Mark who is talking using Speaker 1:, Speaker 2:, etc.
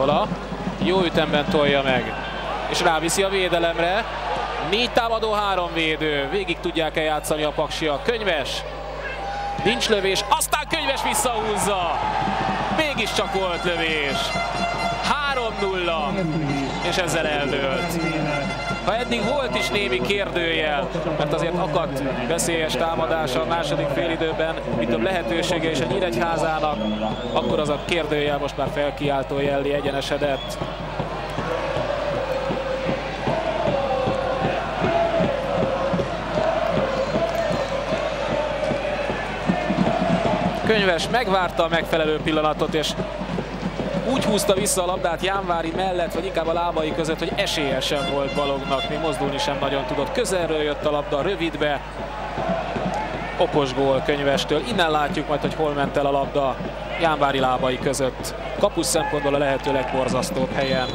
Speaker 1: Jola jó ütemben tolja meg, és ráviszi a védelemre. Négy támadó, három védő. Végig tudják -e játszani a paksiak. Könyves. Nincs lövés, aztán könyves visszahúzza. Mégiscsak volt lövés. 3-0, és ezzel eldőlt. Ha eddig volt is némi kérdőjel, mert azért akadt veszélyes támadása a második félidőben, mint több lehetősége és a Nyíregyházának, akkor az a kérdőjel most már felkiáltó jelli egyenesedett. Könyves megvárta a megfelelő pillanatot, és úgy húzta vissza a labdát Jánvári mellett, vagy inkább a lábai között, hogy esélye sem volt Balognak, még mozdulni sem nagyon tudott. Közelről jött a labda rövidbe, okos gól könyvestől. Innen látjuk majd, hogy hol ment el a labda Jánvári lábai között. Kapus szempontból a lehető legborzasztóbb helyen.